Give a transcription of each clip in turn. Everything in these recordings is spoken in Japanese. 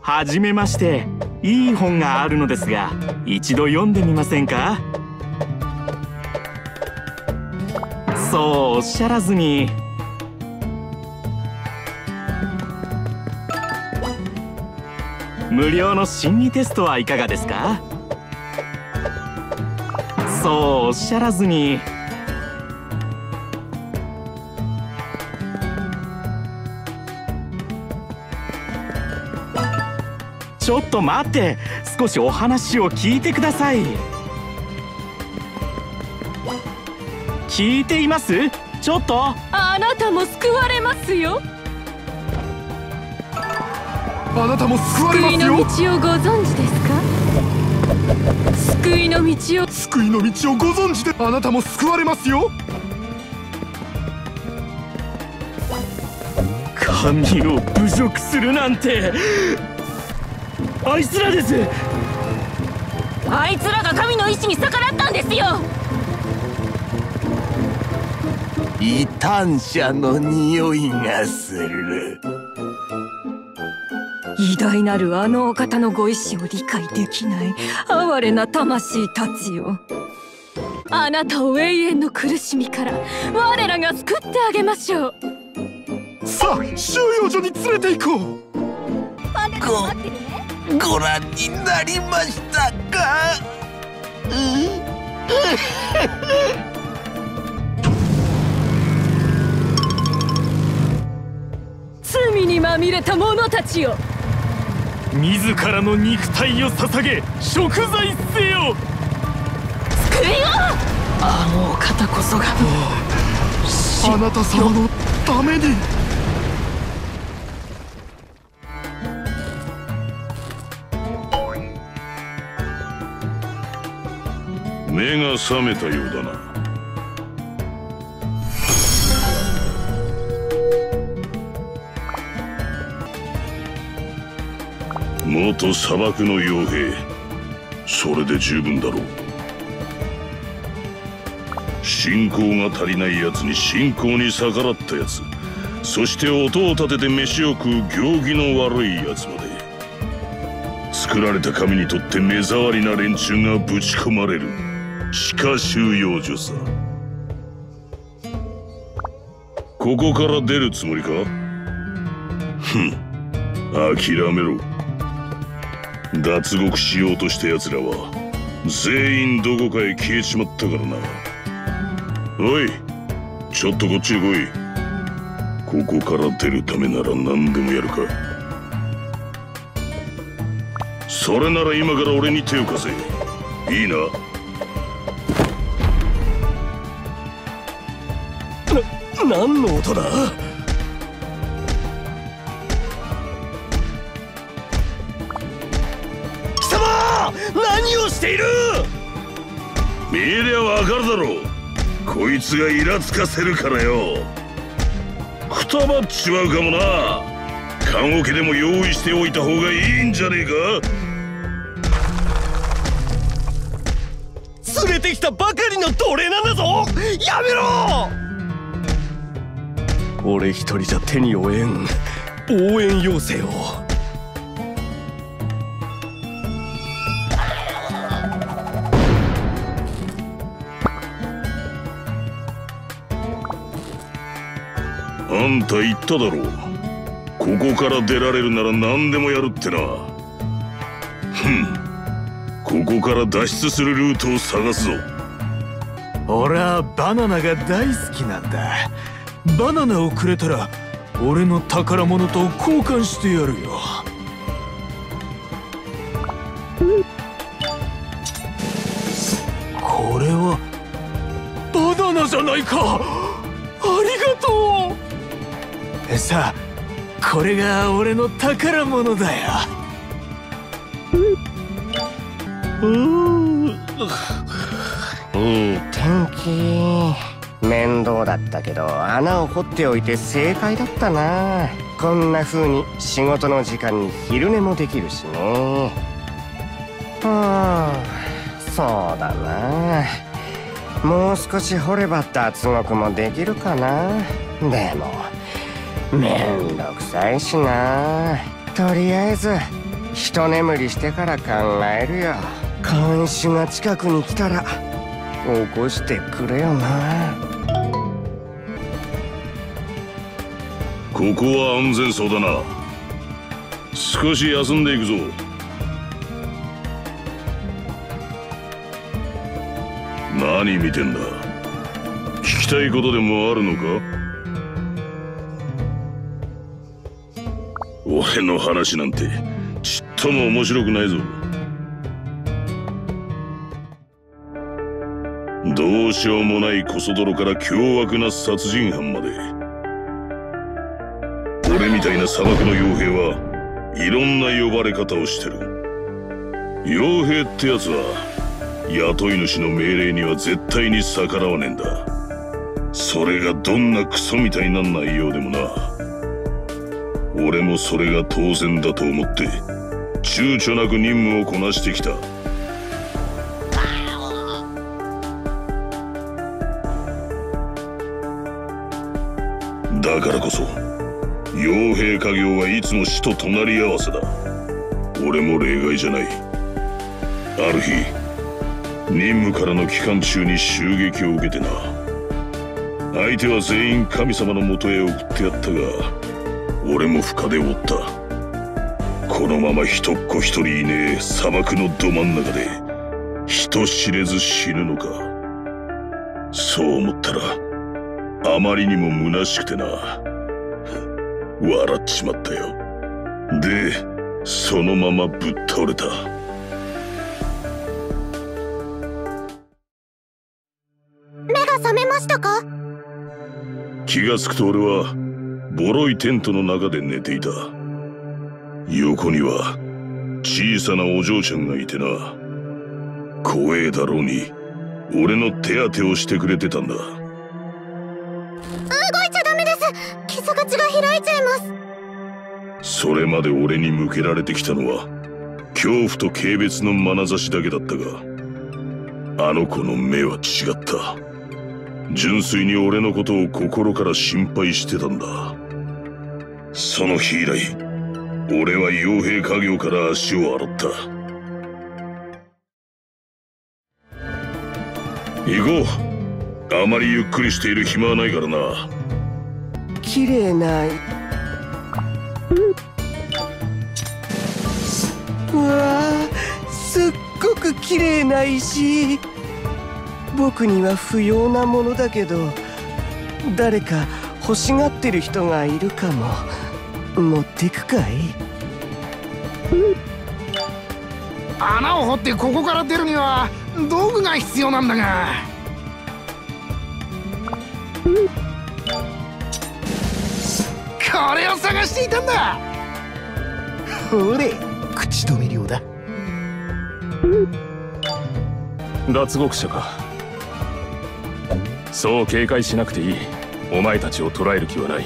はじめまして。いい本があるのですが一度読んでみませんか？そうおっしゃらずに。無料の心理テストはいかがですか？そうおっしゃらずに。ちょっと待って。少しお話を聞いてください。聞いています？ちょっと。あなたも救われますよ。あなたも救われますよ。救いの道をご存知ですか？救いの道を。救いの道をご存知で。あなたも救われますよ。神を侮辱するなんてあいつらです。あいつらが神の意志に逆らったんですよ。異端者の匂いがする。偉大なるあのお方のご意志を理解できない。哀れな魂たちよ。あなたを永遠の苦しみから我らが救ってあげましょう。さあ収容所に連れて行こう。ごご覧になりましたか？罪にまみれた者たちよ。自らの肉体を捧げ贖罪せよ！救いを！あのお方こそが。あなた様のために目が覚めたようだな。元砂漠の傭兵。それで十分だろう。信仰が足りない奴に信仰に逆らった奴。そして音を立てて飯を食う行儀の悪い奴まで。作られた神にとって目障りな連中がぶち込まれる。地下収容所さ。ここから出るつもりか？ふん。諦めろ。脱獄しようとした奴らは全員どこかへ消えちまったからな。おいちょっとこっちへ来い。ここから出るためなら何でもやるか。それなら今から俺に手を貸せ。いいな？何の音だ？貴様！何をしている？見りゃわかるだろう。こいつがイラつかせるからよ。くたばっちまうかもな。棺桶でも用意しておいた方がいいんじゃねえか。連れてきたばかりの奴隷なんだぞ！やめろ俺一人じゃ手に負えん。応援要請を。あんた言っただろう。ここから出られるなら何でもやるってな。ふん。ここから脱出するルートを探すぞ。俺はバナナが大好きなんだ。バナナをくれたら俺の宝物と交換してやるよ。これはバナナじゃないか。ありがとう。さあこれが俺の宝物だよ。いい天気面倒だったけど穴を掘っておいて正解だったな。こんな風に仕事の時間に昼寝もできるしね。うんそうだな。もう少し掘れば脱獄もできるかな。でもめんどくさいしな。とりあえず一眠りしてから考えるよ。監視が近くに来たら起こしてくれよな。ここは安全そうだな。少し休んでいくぞ。何見てんだ？聞きたいことでもあるのか？俺の話なんてちっとも面白くないぞ。どうしようもないコソ泥から凶悪な殺人犯まで。俺みたいな砂漠の傭兵はいろんな呼ばれ方をしてる。傭兵ってやつは雇い主の命令には絶対に逆らわねえんだ。それがどんなクソみたいな内容でもな。俺もそれが当然だと思って躊躇なく任務をこなしてきた。だからこそ傭兵家業はいつも死と隣り合わせだ。俺も例外じゃない。ある日任務からの期間中に襲撃を受けてな。相手は全員神様のもとへ送ってやったが俺も深で負った。このまま一っ子一人いねえ砂漠のど真ん中で人知れず死ぬのか。そう思ったらあまりにも虚しくてな。笑っちまったよ。でそのままぶっ倒れた。目が覚めましたか？気がつくと俺はボロいテントの中で寝ていた。横には小さなお嬢ちゃんがいてな。怖えだろうに俺の手当てをしてくれてたんだ。動それまで俺に向けられてきたのは恐怖と軽蔑の眼差しだけだったがあの子の目は違った。純粋に俺のことを心から心配してたんだ。その日以来俺は傭兵家業から足を洗った。行こう。あまりゆっくりしている暇はないからな。綺麗な。うわーすっごく綺麗な石僕には不要なものだけど誰か欲しがってる人がいるかも。持ってくかい？穴を掘ってここから出るには道具が必要なんだが。これを探していたんだ。ほれ口止め料だ。脱獄者か。そう警戒しなくていい。お前たちを捕らえる気はない。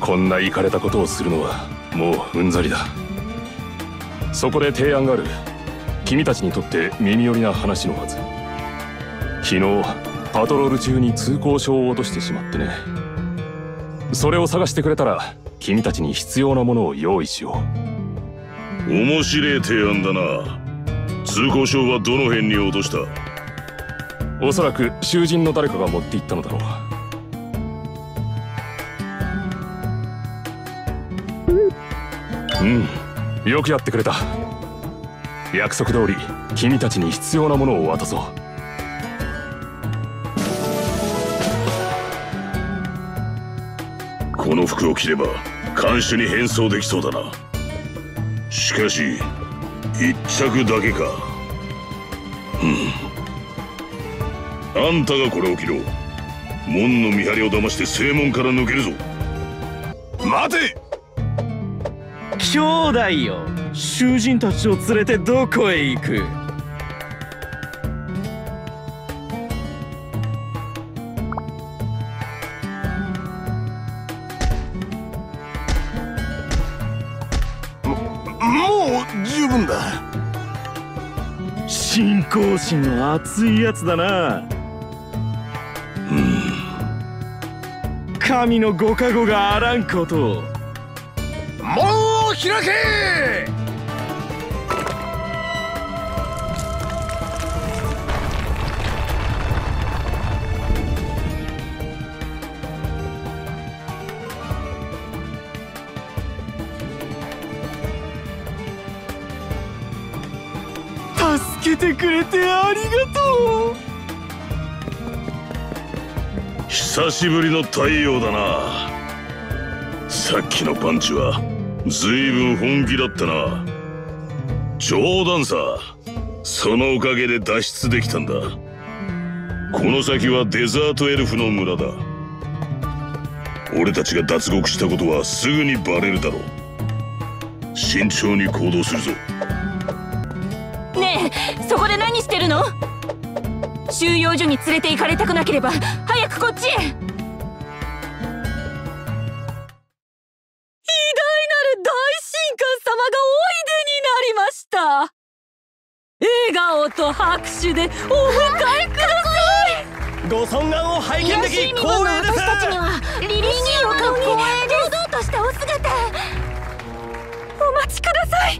こんなイかれたことをするのはもううんざりだ。そこで提案がある。君たちにとって耳寄りな話のはず。昨日パトロール中に通行証を落としてしまってね。それを探してくれたら君たちに必要なものを用意しよう。面白い提案だな。通行証はどの辺に落とした？おそらく囚人の誰かが持って行ったのだろう。うん。よくやってくれた。約束通り君たちに必要なものを渡そう。この服を着れば看守に変装できそうだなしかし一着だけか。うん。あんたがこれを着ろ。門の見張りを騙して正門から抜けるぞ。待て！兄弟よ。囚人たちを連れてどこへ行く？心の熱いやつだな。神のご加護があらんこと。を門を開け!けてくれてありがとう。久しぶりの太陽だな。さっきのパンチは随分本気だったな。冗談さ。そのおかげで脱出できたんだ。この先はデザートエルフの村だ。俺たちが脱獄したことはすぐにバレるだろう。慎重に行動するぞ。ねえそこで何してるの？収容所に連れて行かれたくなければ早くこっちへ。偉大なる大神官様がおいでになりました。笑顔と拍手でお迎えください。ご尊厳を拝見でき光栄です私たちには凛々しいお顔に堂々としたお姿お待ちください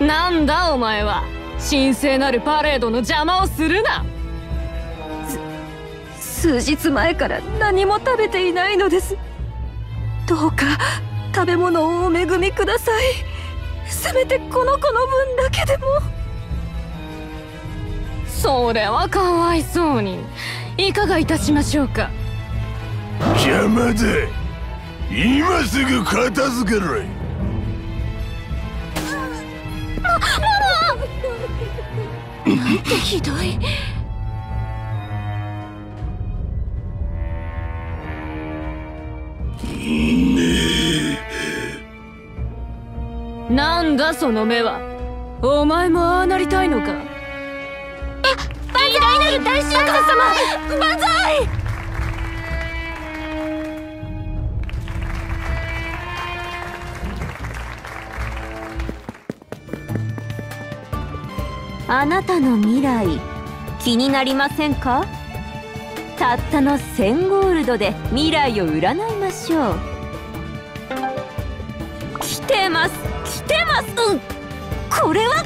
なんだお前は。神聖なるパレードの邪魔をするな。数日前から何も食べていないのです。どうか食べ物をお恵みください。せめてこの子の分だけでも。それはかわいそうに。いかがいたしましょうか。邪魔だ。今すぐ片付けろなんてひどい。なんだその目は？お前もああなりたいのか？偉大なる大神官様万歳あなたの未来気になりませんか？たったの1000ゴールドで未来を占いましょう。来てます来てます。うん。これは？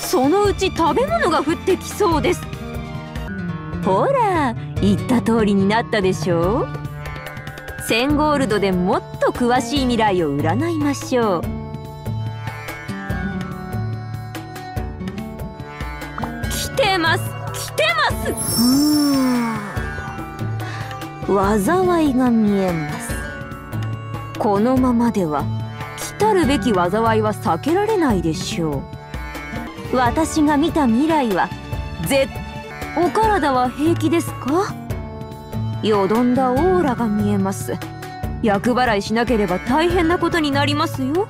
そのうち食べ物が降ってきそうです。ほら言った通りになったでしょう。1000ゴールドでもっと詳しい未来を占いましょう。災いが見えます。このままでは来たるべき災いは避けられないでしょう。私が見た未来はぜお体は平気ですか？よどんだオーラが見えます。厄払いしなければ大変なことになりますよ。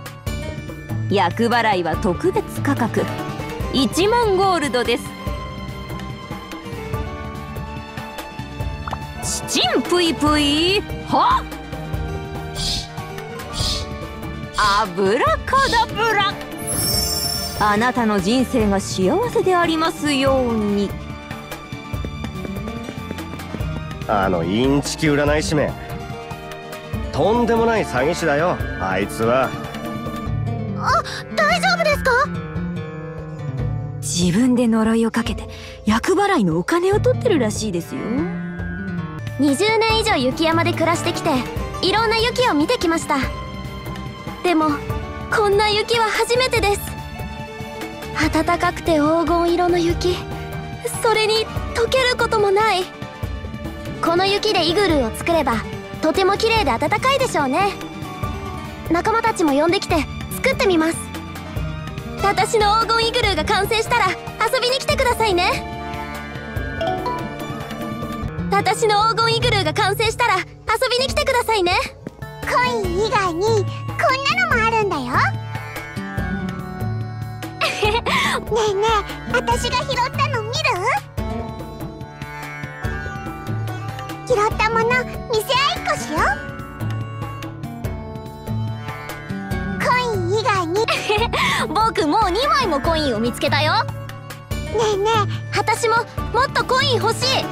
厄払いは特別価格。1万ゴールドです。チチンプイプイは？アブラカダブラ。あなたの人生が幸せでありますように。あのインチキ占い師め。とんでもない詐欺師だよあいつは。あ大丈夫ですか？自分で呪いをかけて厄払いのお金を取ってるらしいですよ20年以上雪山で暮らしてきていろんな雪を見てきました。でもこんな雪は初めてです。暖かくて黄金色の雪それに溶けることもない。この雪でイグルーを作ればとても綺麗で暖かいでしょうね。仲間たちも呼んできて作ってみます。私の黄金イグルーが完成したら遊びに来てくださいね。私の黄金イグルーが完成したら遊びに来てくださいね。コイン以外にこんなのもあるんだよ。ねえねえ私が拾ったの見る？拾ったもの見せ合いっこしよコイン以外に。僕もう2枚もコインを見つけたよ。ねえねえ私ももっとコイン欲しい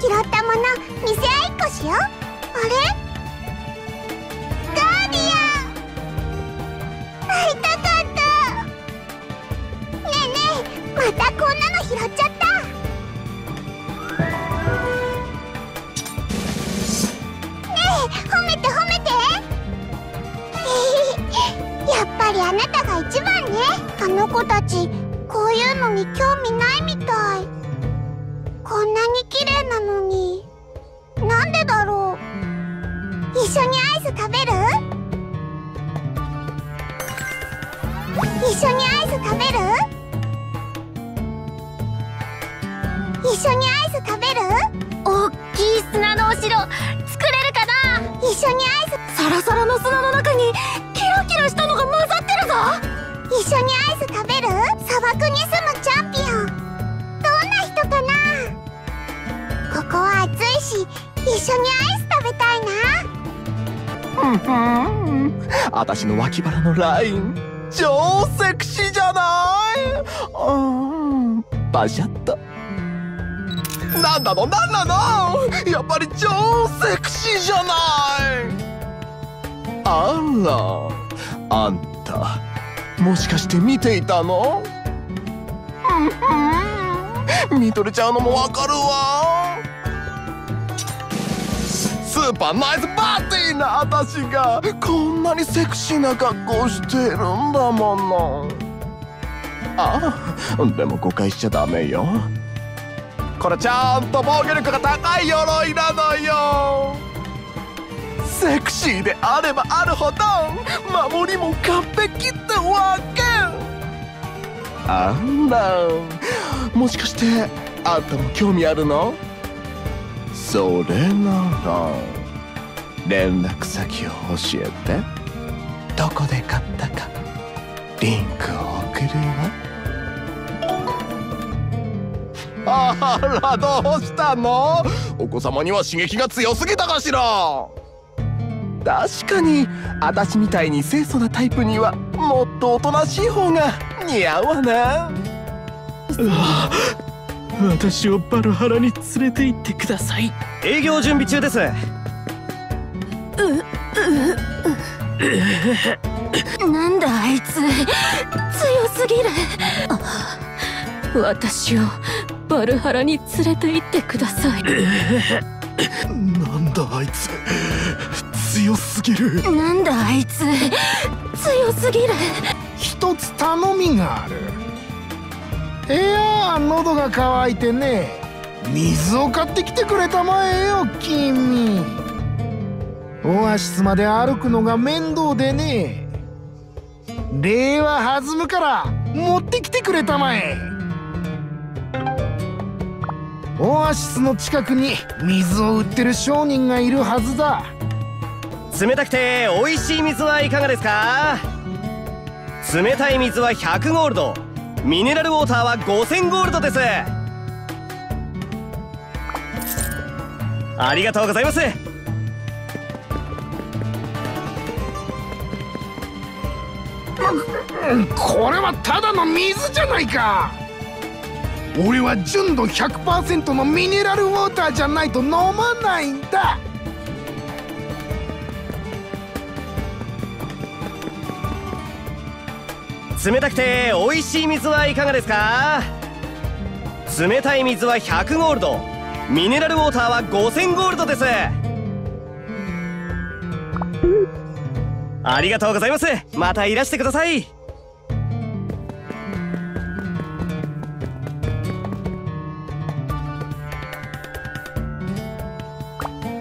拾ったもの見せ合いっこしよう。あれ？ガーディアン。会いたかった。ねえねえまたこんなの拾っちゃった。ねえ褒めて褒めて。やっぱりあなたが一番ね。あの子たちこういうのに興味ないみたい。こんなに綺麗なのに。なんでだろう。一緒にアイス食べる？一緒にアイス食べる？一緒にアイス食べる？おっきい砂のお城作れるかな？一緒にアイス。サラサラの砂の中にキラキラしたのが混ざってるぞ。一緒にアイス食べる？砂漠に住ここは暑いし一緒にアイス食べたいな。ふん私の脇腹のライン超セクシーじゃない？うん。バシャッと。なんなの？なんなの？やっぱり超セクシーじゃない。あら。あんたもしかして見ていたの？見とれちゃうのもわかるわ。スーパーナイスバーティーな私がこんなにセクシーな格好してるんだもの。ああでも誤解しちゃダメよ。これちゃんと防御力が高い鎧なのよ。セクシーであればあるほど守りも完璧ってわけ。あらもしかしてあんたも興味あるの？それなら。連絡先を教えて。どこで買ったかリンクを送るわあらどうしたの？お子様には刺激が強すぎたかしら？確かに私みたいに清楚なタイプにはもっとおとなしい方が似合うわな。私をバルハラに連れて行ってください。営業準備中ですなんだあいつ。強すぎる。私をバルハラに連れて行ってください。なんだあいつ。強すぎる。なんだあいつ。強すぎる。一つ頼みがある。いや喉が渇いてね。水を買ってきてくれたまえよ君オアシスまで歩くのが面倒でね。礼は弾むから持ってきてくれたまえ。オアシスの近くに水を売ってる商人がいるはずだ。冷たくて美味しい水はいかがですか？冷たい水は100ゴールド。ミネラルウォーターは5000ゴールドです。ありがとうございます。これはただの水じゃないか。俺は純度100%のミネラルウォーターじゃないと飲まないんだ。冷たくて美味しい水はいかがですか？冷たい水は100ゴールド。ミネラルウォーターは5000ゴールドです。ありがとうございます。またいらしてください。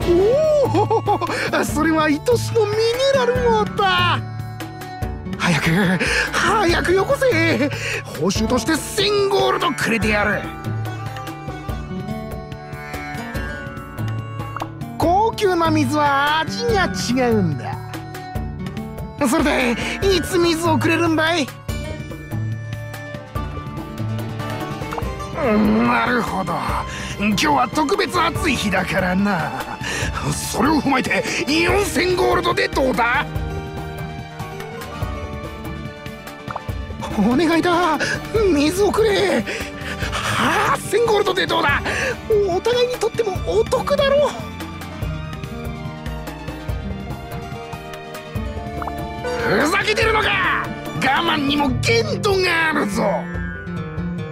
おおそれは愛しのミネラルウォーター。早く早くよこせ。報酬として1000ゴールドくれてやる。高級な水は味が違うんだ。それでいつ水をくれるんだい？なるほど。今日は特別暑い日だからな。それを踏まえて4000ゴールドでどうだ？お願いだ。水をくれ。8000ゴールドでどうだ？お互いにとってもお得だろふ我慢にも限度があるぞ。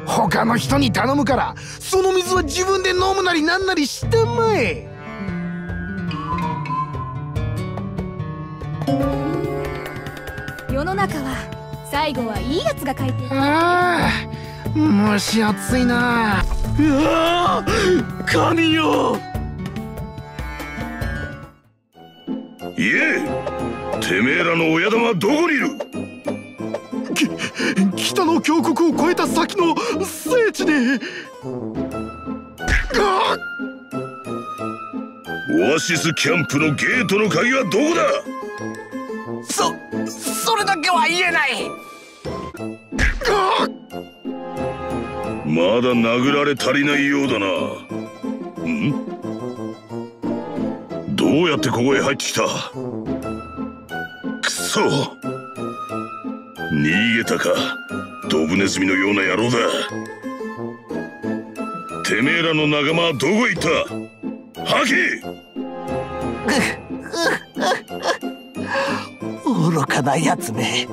他の人に頼むからその水は自分で飲むなりなんなりしたまえ。世の中は最後はいいやつが書いてる。ああ蒸し暑いな。うわ神よ。いえてめえらの親玉はどこにいる？北の峡谷を越えた先の聖地に。オアシスキャンプのゲートの鍵はどこだ？そそれだけは言えない。まだ殴られ足りないようだな。ん？どうやってここへ入ってきた？くそ逃げたか。ドブネズミのような野郎だ。てめえらの仲間はどこへ行った。ハキ愚かなやつめ。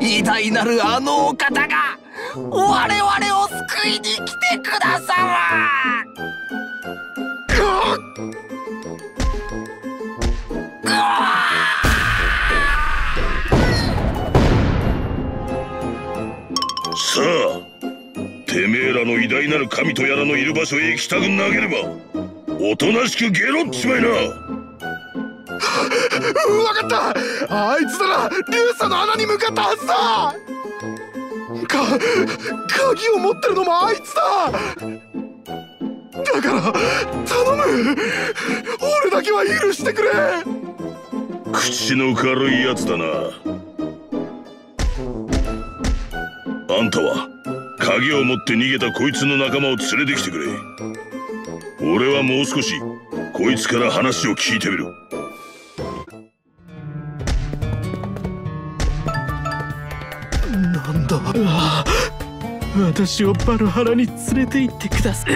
偉大なるあのお方が我々を救いに来てくだささ大なる神とやらのいる場所へ行きたくなければおとなしくゲロっちまいな。わかった。あいつなら竜砂の穴に向かったはずだ。か鍵を持ってるのもあいつだ。だから頼む。俺だけは許してくれ。口の軽いやつだな。あんたは鍵を持って逃げたこいつの仲間を連れてきてくれ。俺はもう少しこいつから話を聞いてみる。なんだ？私をバルハラに連れて行ってください。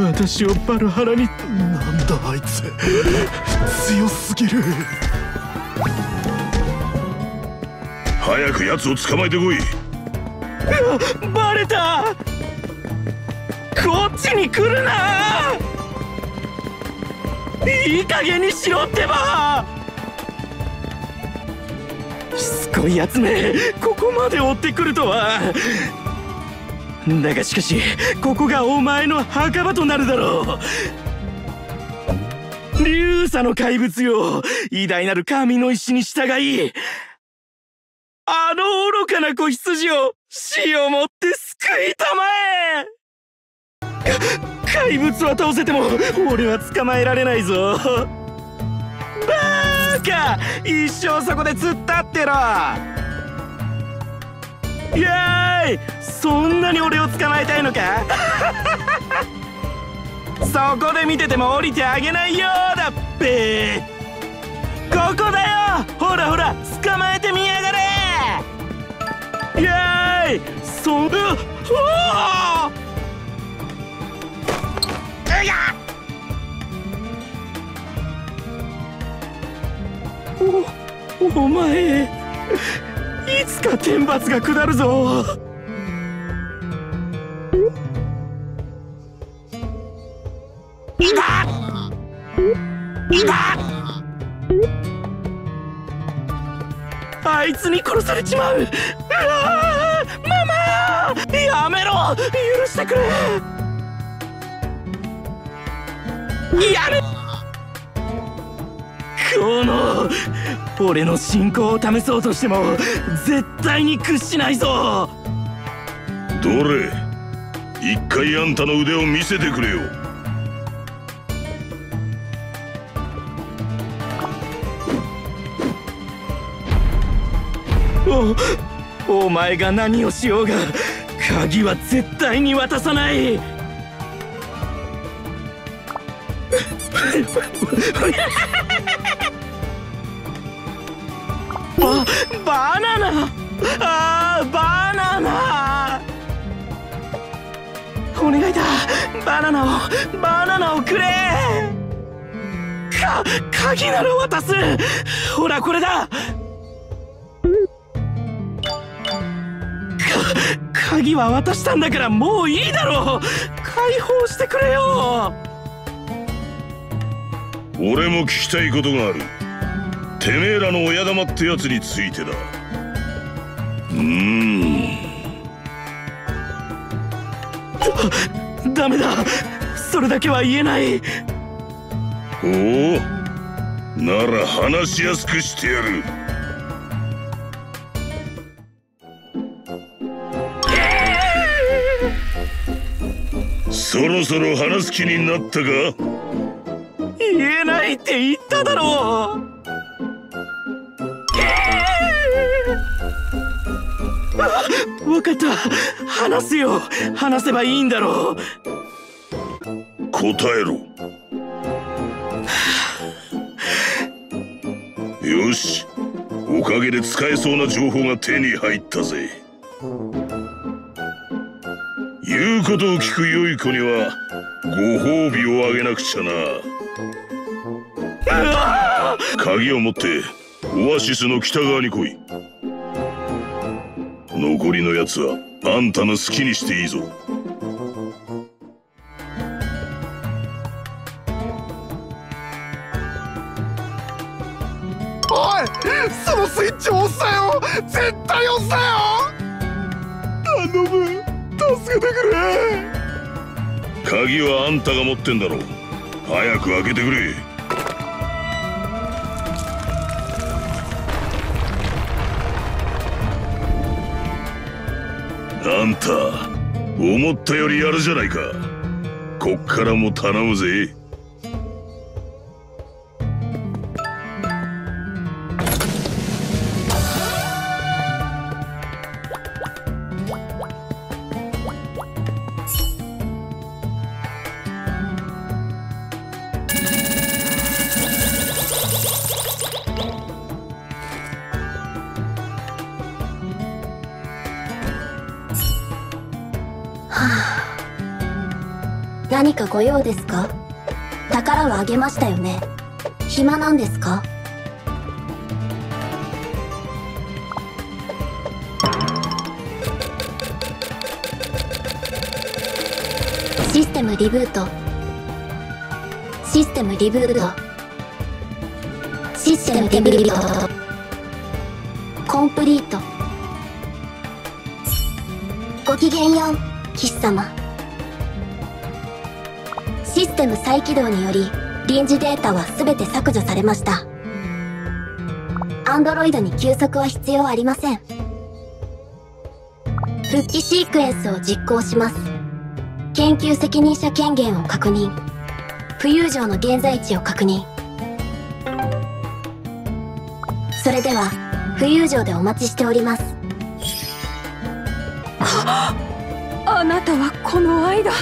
私をバルハラに。なんだあいつ。強すぎる。早く奴を捕まえてこいバレた。こっちに来るな。いい加減にしろってば。しつこいやつめ。ここまで追ってくるとは。だがしかしここがお前の墓場となるだろう。竜砂の怪物よ。偉大なる神の石に従いあの愚かな子羊を死をもって救いたまえ。怪物は倒せても俺は捕まえられないぞ。バーカ一生そこで突っ立ってろ。イエーイ！そんなに俺を捕まえたいのか？そこで見てても降りてあげないようだっぺここだよ！ほらほら捕まえてみやがれ！イエーイ！そんうおおお前いつか天罰が下るぞ。いた。いた。あいつに殺されちまう。うわママやめろ許してくれ。やめこの俺の信仰を試そうとしても絶対に屈しないぞ。どれ？一回あんたの腕を見せてくれよ。おお前が何をしようが鍵は絶対に渡さない。ババナナ。あーバナナ。お願いだ。バナナをバナナをくれ。か鍵なら渡す。ほらこれだ。鍵は渡したんだからもういいだろう。解放してくれよ。俺も聞きたいことがある。てめえらの親玉ってやつについてだ。うーん。ダメだ。それだけは言えない。おおなら話しやすくしてやるそろそろ話す気になったか？言えないって言っただろう。分かった。話すよ。話せばいいんだろう。答えろ。よし。おかげで使えそうな情報が手に入ったぜ言うことを聞く良い子にはご褒美をあげなくちゃな。鍵を持ってオアシスの北側に来い。残りのやつはあんたの好きにしていいぞ。けてくれ。鍵はあんたが持ってんだろ早く開けてくれ。あんた思ったよりやるじゃないか。こっからも頼むぜ。ましたよね。暇なんですか？システムリブート。システムリブート。システムリブート。コンプリート。ごきげんよう騎士様。システム再起動により臨時データは全て削除されました。アンドロイドに休息は必要ありません。復帰シークエンスを実行します。研究責任者権限を確認。浮遊城の現在地を確認。それでは浮遊城でお待ちしております。あなたはこの間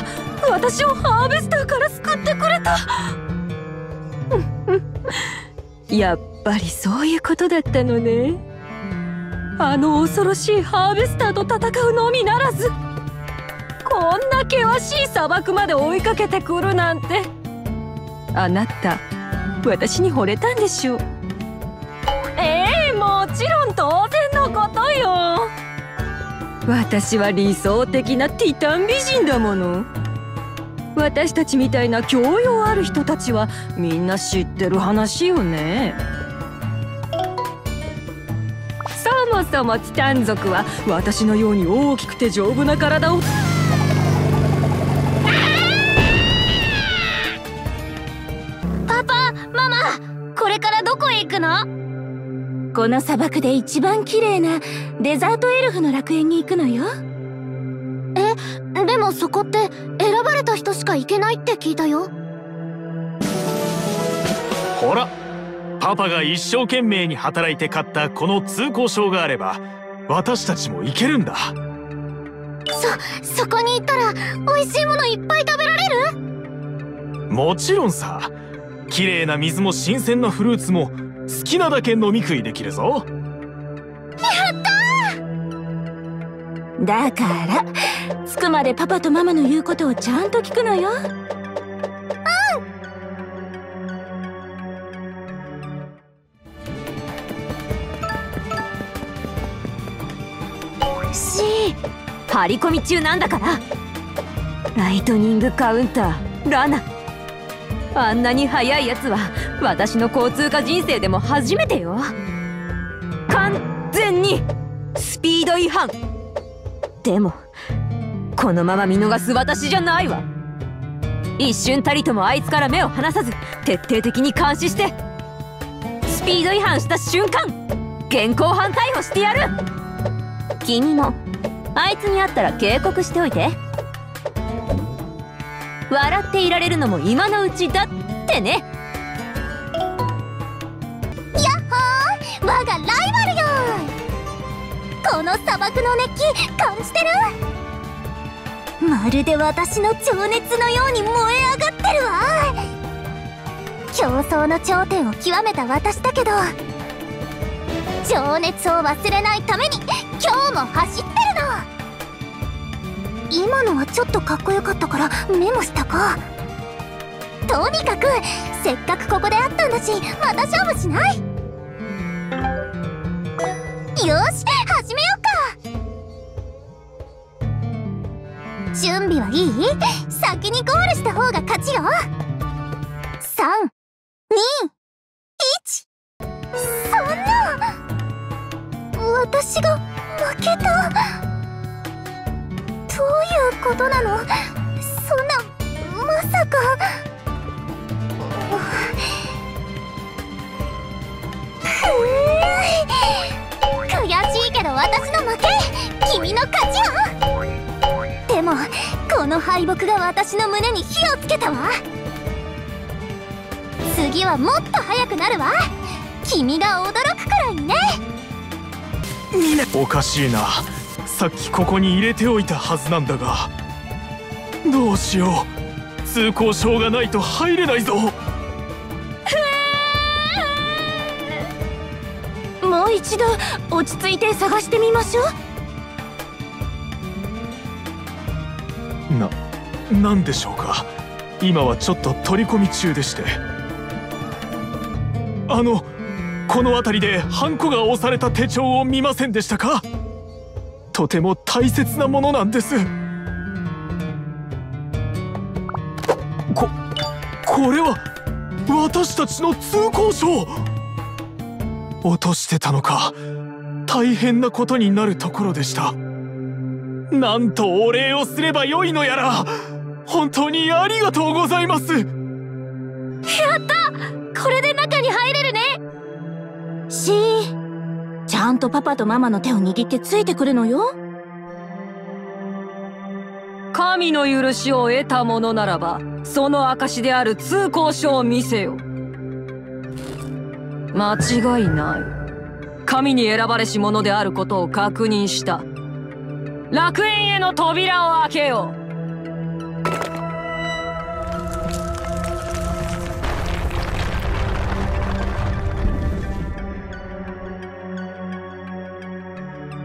私をハーベスターから救ってくれた。やっぱりそういうことだったのね。あの恐ろしいハーベスターと戦うのみならずこんな険しい砂漠まで追いかけてくるなんて。あなた私に惚れたんでしょう。ええもちろん当然のことよ。私は理想的なティタン美人だもの。私たちみたいな教養ある人たちはみんな知ってる話よね。そもそもティタン族は私のように大きくて丈夫な体を。パパママこれからどこへ行くの？この砂漠で一番綺麗なデザートエルフの楽園に行くのよ。えでもそこって選ばれた人しか行けないって聞いたよ。ほらパパが一生懸命に働いて買ったこの通行証があれば私たちも行けるんだ。そそこに行ったら美味しいものいっぱい食べられる？もちろんさ。綺麗な水も新鮮なフルーツも好きなだけ飲み食いできるぞ。やっただから着くまでパパとママの言うことをちゃんと聞くのよ。うん。し張り込み中なんだから。ライトニングカウンター。ラナ。あんなに速いやつは私の交通課人生でも初めてよ。完全にスピード違反。でもこのまま見逃す私じゃないわ。一瞬たりともあいつから目を離さず徹底的に監視してスピード違反した瞬間現行犯逮捕してやる。君もあいつに会ったら警告しておいて。笑っていられるのも今のうちだってね。この砂漠の熱気感じてる。まるで私の情熱のように燃え上がってるわ。競争の頂点を極めた私だけど情熱を忘れないために今日も走ってるの。今のはちょっとかっこよかったからメモしたか。とにかくせっかくここで会ったんだしまた勝負しない。よし準備はいい？先にゴールした方が勝ちよ。321そんな。私が負けた。どういうことなの？そんなまさか。悔しいけど私の負け。君の勝ちよ。もこの敗北が私の胸に火をつけたわ。次はもっと速くなるわ。君が驚くくらいにね。おかしいな。さっきここに入れておいたはずなんだが。どうしよう。通行証がないと入れないぞ。もう一度落ち着いて探してみましょうな何でしょうか。今はちょっと取り込み中でして。あのこの辺りでハンコが押された手帳を見ませんでしたか。とても大切なものなんです。ここれは私たちの通行証。落としてたのか。大変なことになるところでした。なんとお礼をすればよいのやら本当にありがとうございます。やった！これで中に入れるね。しーちゃんとパパとママの手を握ってついてくるのよ。神の許しを得たものならばその証である通行証を見せよ。間違いない。神に選ばれし者であることを確認した楽園への扉を開けよ。う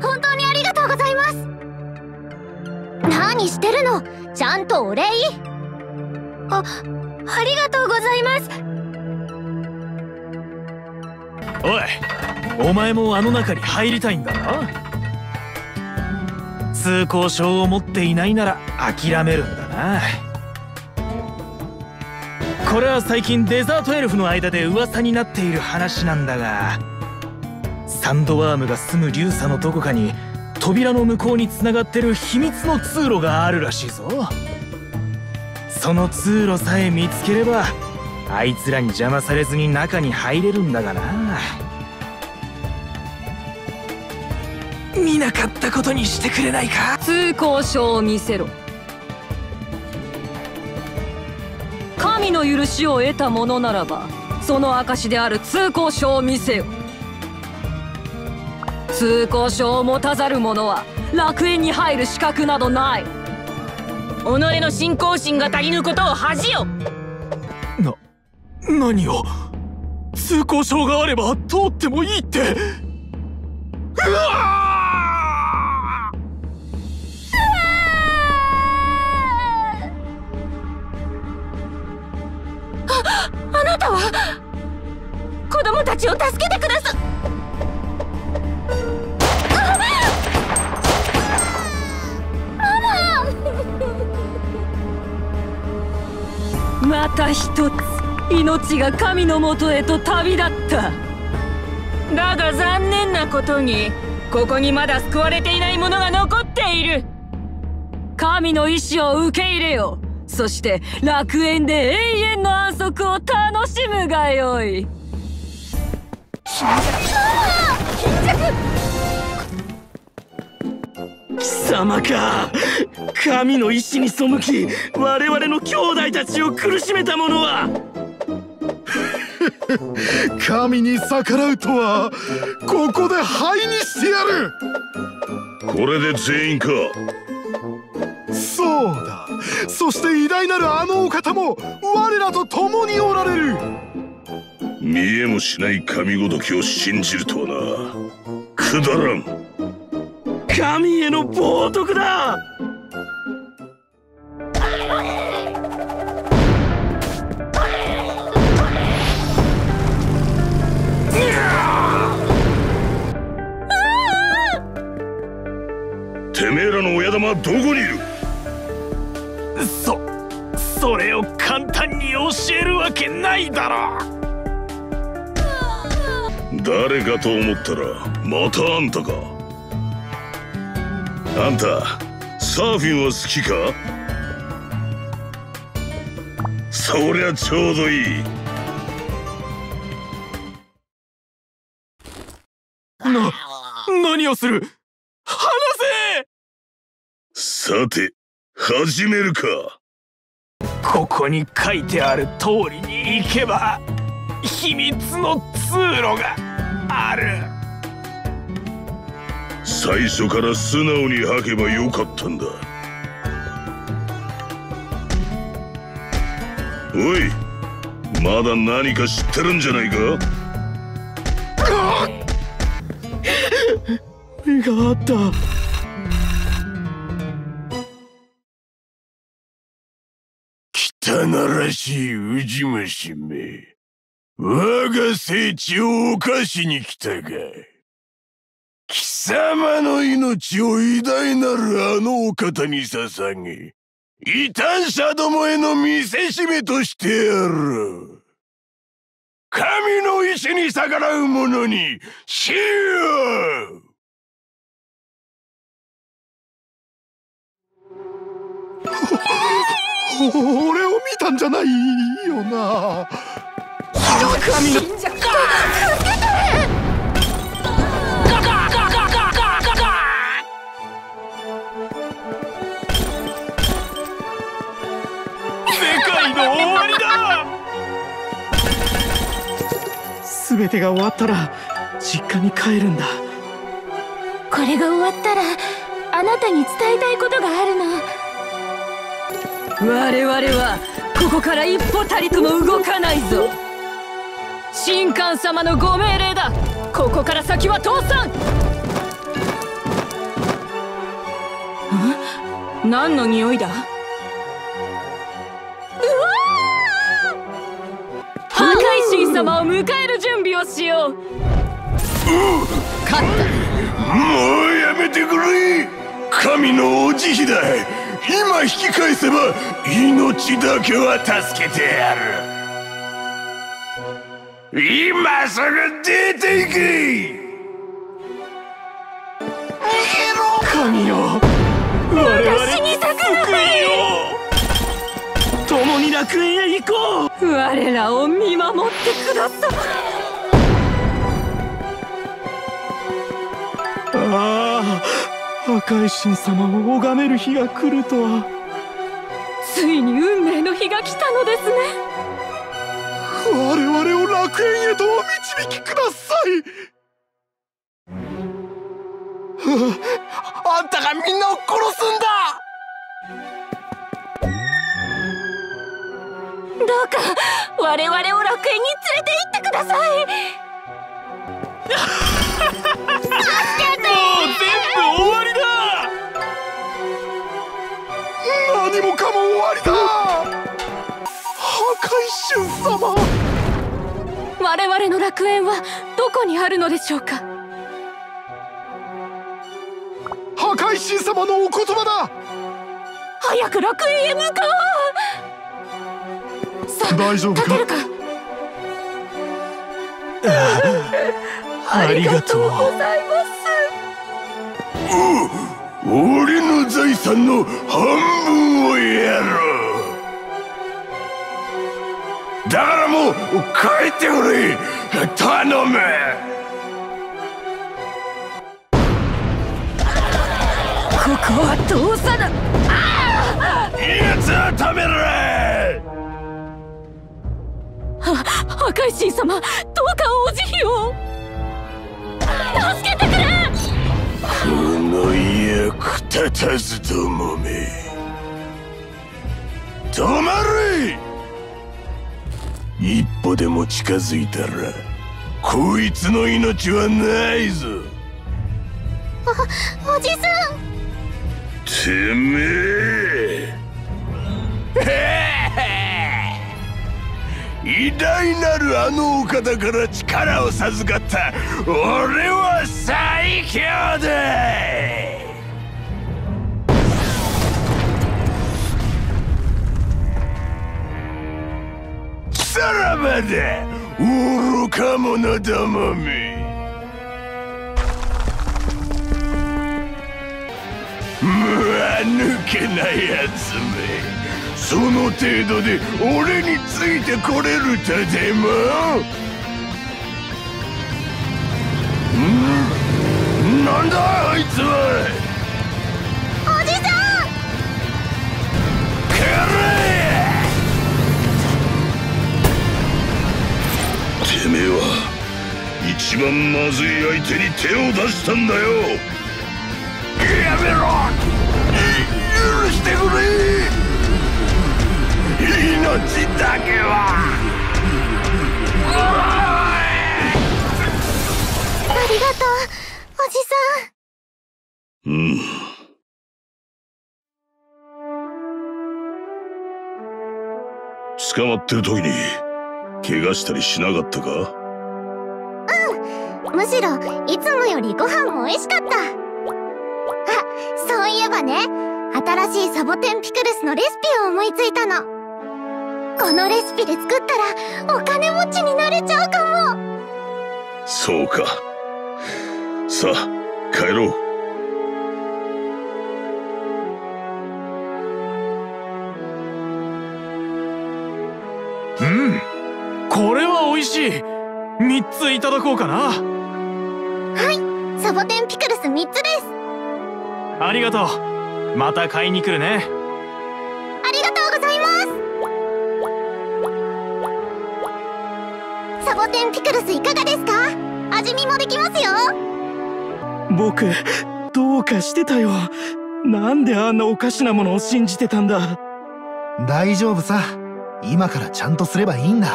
本当にありがとうございます。何してるの？ちゃんとお礼あありがとうございます。おいお前もあの中に入りたいんだな通行証を持っていないなら諦めるんだな。これは最近デザートエルフの間で噂になっている話なんだがサンドワームが住む流砂のどこかに扉の向こうにつながってる秘密の通路があるらしいぞ。その通路さえ見つければあいつらに邪魔されずに中に入れるんだがな。見なかったことにしてくれないか？通行証を見せろ。神の許しを得たものならばその証である通行証を見せよ。通行証を持たざる者は楽園に入る資格などない。己の信仰心が足りぬことを恥よ。な何を？通行証があれば通ってもいいって。うわちを助けてくださまた一つ命が神のもとへと旅立った。だが残念なことにここにまだ救われていないものが残っている。神の意志を受け入れよ。そして楽園で永遠の安息を楽しむがよい。貴様か。神の意志に背き我々の兄弟たちを苦しめた者は。神に逆らうとはここで灰にしてやる。これで全員か。そうだ。そして偉大なるあのお方も我らと共におられる見えもしない神ごときを信じるとはな。くだらん。神への冒涜だ！てめえらの親玉はどこにいる？そそれを簡単に教えるわけないだろ誰かと思ったらまたあんたか。あんたサーフィンは好きか？そりゃちょうどいい。な何をする？離せ！さて始めるか。ここに書いてある通りに行けば秘密の通路がある。最初から素直に吐けばよかったんだ。おいまだ何か知ってるんじゃないか？目があった。汚らしいウジ虫め我が聖地を犯しに来たか貴様の命を偉大なるあのお方に捧げ異端者どもへの見せしめとしてやる。神の意志に逆らう者に死を俺を見たんじゃないよな神の助けて世界の終わりだ。全てが終わったら実家に帰るんだ。これが終わったらあなたに伝えたいことがあるの。我々はここから一歩たりとも動かないぞ。神官様のご命令だ。ここから先は通さん。何の匂いだ？破壊神様を迎える準備をしよう。勝った。もうやめてくれ。神のお慈悲だ。今引き返せば命だけは助けてやる。今すぐ出ていけ！神よ。我々私に逆らえ共に楽園へ行こう。我らを見守ってください。ああ破壊神様を拝める日が来るとは。ついに運命の日が来たのですね。我々を楽園へとお導きください。あんたがみんなを殺すんだ。どうか我々を楽園に連れて行ってください。助けてもう全部終わりだ。何もかも終わりだ。破壊春様我々の楽園はどこにあるのでしょうか？破壊神様のお言葉だ！早く楽園へ向かおう！さあ大丈夫か？立てるか？ありがとう。ございます。俺の財産の半分をやろ。うだからもう帰ってくれ頼む。ここは通さな奴はためろは破壊神様どうかお慈悲を。助けてくれ。この役立たずどもめ。止まれ一歩でも近づいたらこいつの命はないぞ。おおじさん。てめえ。偉大なるあのお方から力を授かった。俺は最強ださらばだ愚か者どもめ。むわ抜けないやつめ。その程度で俺についてこれるとでも？ん？なんだあいつは！一番まずい相手に手を出したんだよ。やめろ。許してくれ。命だけは。ありがとうおじさん。うん。捕まってる時に怪我したりしなかったか？うんむしろいつもよりご飯も美味しかった。あそういえばね。新しいサボテンピクルスのレシピを思いついたの。このレシピで作ったらお金持ちになれちゃうかも。そうか。さあ帰ろう。うん。これは美味しい。3ついただこうかな。はいサボテンピクルス3つです。ありがとう。また買いに来るね。ありがとうございます。サボテンピクルスいかがですか？味見もできますよ。僕どうかしてたよ。なんであんなおかしなものを信じてたんだ？大丈夫さ。今からちゃんとすればいいんだ。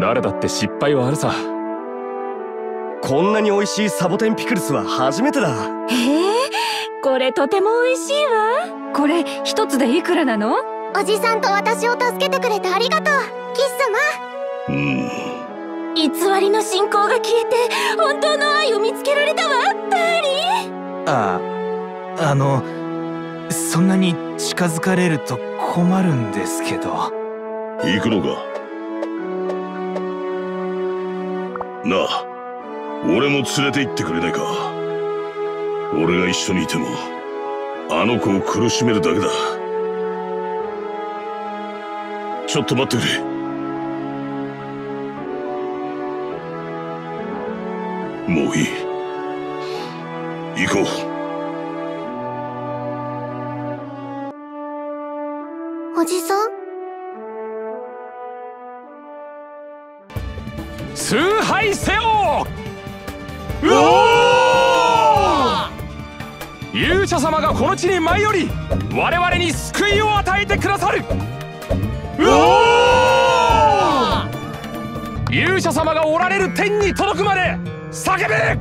誰だって失敗はあるさこんなに美味しいサボテンピクルスは初めてだ。へえこれとても美味しいわ。これ一つでいくらなの？おじさんと私を助けてくれてありがとう。キス様うん。偽りの信仰が消えて本当の愛を見つけられたわ。ダーリンああのそんなに近づかれると困るんですけど。行くのか？なあ俺も連れて行ってくれないか。俺が一緒にいてもあの子を苦しめるだけだ。ちょっと待ってくれ。もういい。行こう。おじさん？崇拝せよう勇者様がこの地に舞い降り我々に救いを与えてくださる!勇者様がおられる天に届くまで叫べ!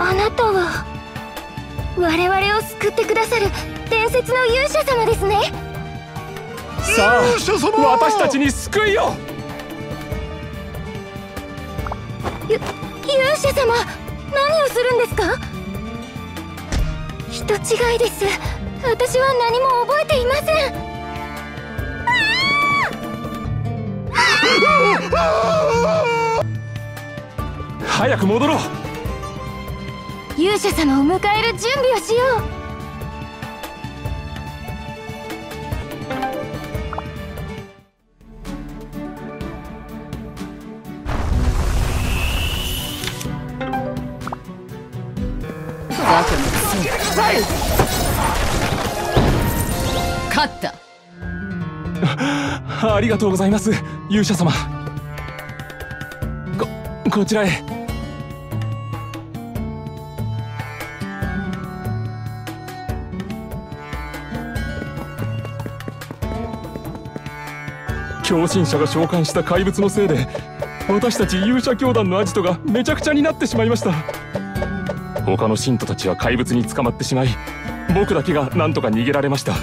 あなたは我々を救ってくださる伝説の勇者様ですね!さあ私たちに救いを者様何をするんですか？人違いです。私は何も覚えていません。早く戻ろう。勇者様を迎える準備をしようありがとうございます勇者様。ここちらへ。狂信者が召喚した怪物のせいで私たち勇者教団のアジトがめちゃくちゃになってしまいました。他の信徒たちは怪物に捕まってしまい僕だけが何とか逃げられました。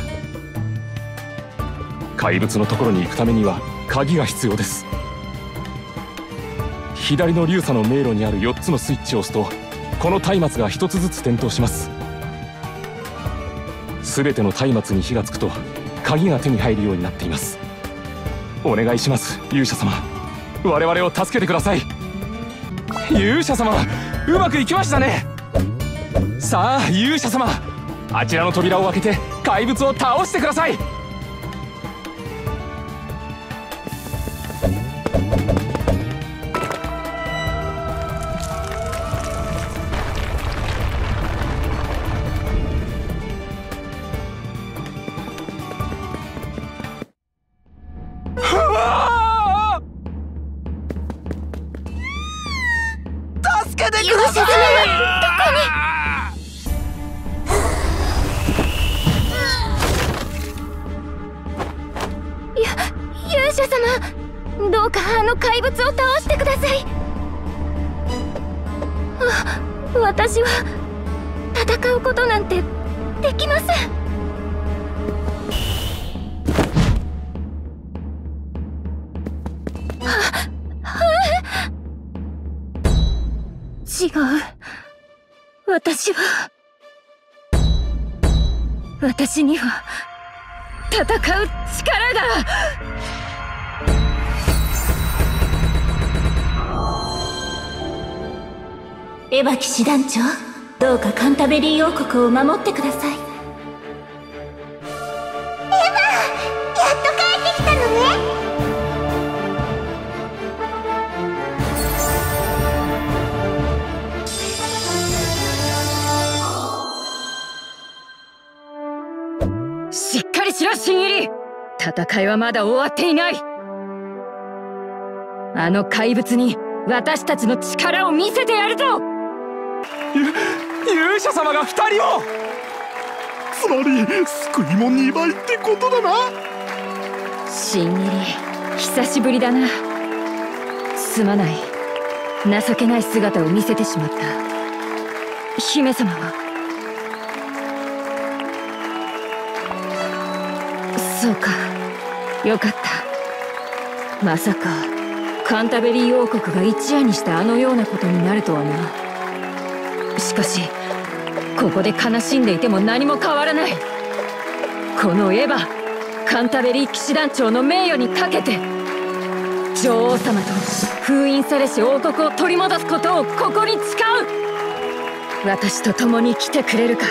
怪物のところに行くためには鍵が必要です。左の流鎖の迷路にある4つのスイッチを押すとこの松明が1つずつ点灯します。全ての松明に火がつくと鍵が手に入るようになっています。お願いします勇者様。我々を助けてください。勇者様うまくいきましたね。さあ勇者様。あちらの扉を開けて怪物を倒してください。私には戦う力が。エヴァ騎士団長どうかカンタベリー王国を守ってください。戦いはまだ終わっていない。あの怪物に私たちの力を見せてやるぞ。勇者様が2人を。つまり救いも2倍ってことだな。新入り久しぶりだな。すまない。情けない姿を見せてしまった。姫様は。そうかよかった。まさかカンタベリー王国が一夜にしてあのようなことになるとはな。しかしここで悲しんでいても何も変わらない。このエヴァカンタベリー騎士団長の名誉にかけて女王様と封印されし王国を取り戻すことをここに誓う。私と共に来てくれるか。